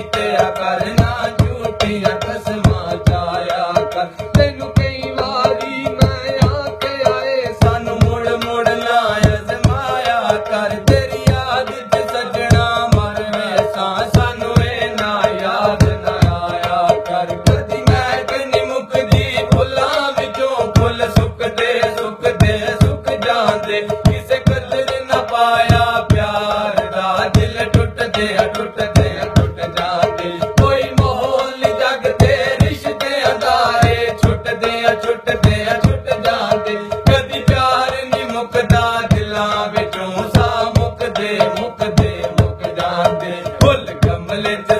te aparece. Independiente.